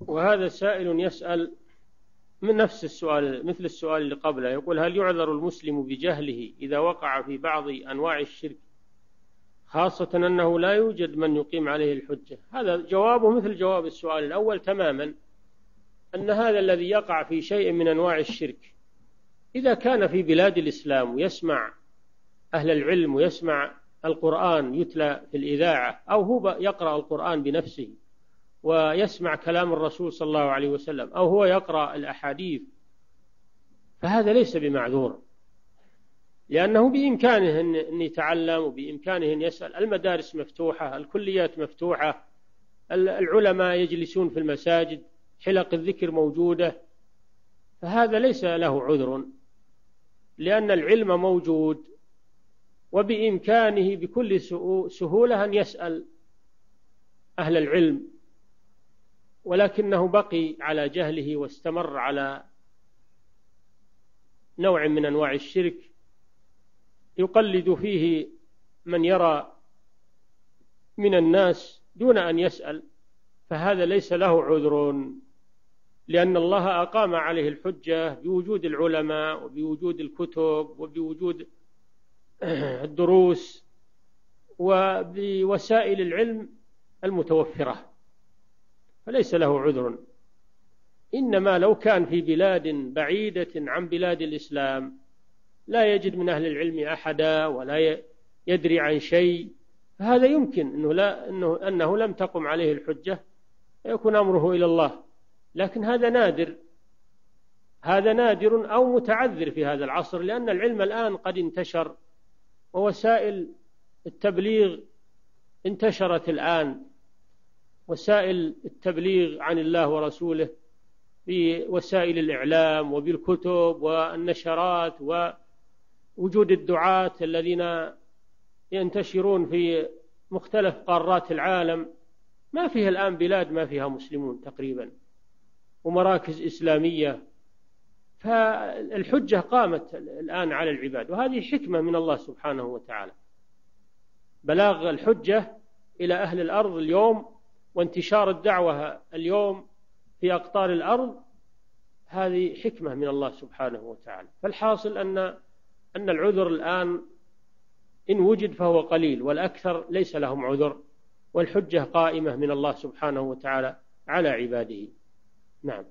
وهذا سائل يسأل من نفس السؤال مثل السؤال اللي قبله يقول هل يعذر المسلم بجهله إذا وقع في بعض أنواع الشرك خاصة أنه لا يوجد من يقيم عليه الحجة؟ هذا جوابه مثل جواب السؤال الأول تماما أن هذا الذي يقع في شيء من أنواع الشرك إذا كان في بلاد الإسلام ويسمع أهل العلم ويسمع القرآن يتلى في الإذاعة أو هو يقرأ القرآن بنفسه ويسمع كلام الرسول صلى الله عليه وسلم أو هو يقرأ الأحاديث فهذا ليس بمعذور. لأنه بإمكانه أن يتعلم وبإمكانه أن يسأل. المدارس مفتوحة الكليات مفتوحة العلماء يجلسون في المساجد حلق الذكر موجودة. فهذا ليس له عذر لأن العلم موجود وبإمكانه بكل سهولة أن يسأل أهل العلم. ولكنه بقي على جهله واستمر على نوع من أنواع الشرك يقلد فيه من يرى من الناس دون أن يسأل فهذا ليس له عذر لأن الله أقام عليه الحجة بوجود العلماء وبوجود الكتب وبوجود الدروس وبوسائل العلم المتوفرة. فليس له عذر. إنما لو كان في بلاد بعيدة عن بلاد الإسلام لا يجد من أهل العلم أحدا ولا يدري عن شيء فهذا يمكن أنه, لا أنه, أنه لم تقم عليه الحجة يكون أمره إلى الله. لكن هذا نادر. هذا نادر أو متعذر في هذا العصر لأن العلم الآن قد انتشر ووسائل التبليغ انتشرت الآن. وسائل التبليغ عن الله ورسوله بوسائل الإعلام وبالكتب والنشرات ووجود الدعاة الذين ينتشرون في مختلف قارات العالم. ما فيها الآن بلاد ما فيها مسلمون تقريبا ومراكز إسلامية. فالحجة قامت الآن على العباد وهذه حكمة من الله سبحانه وتعالى. بلاغ الحجة إلى أهل الأرض اليوم وانتشار الدعوة اليوم في أقطار الأرض هذه حكمة من الله سبحانه وتعالى. فالحاصل أن أن العذر الآن إن وجد فهو قليل والأكثر ليس لهم عذر والحجة قائمة من الله سبحانه وتعالى على عباده. نعم.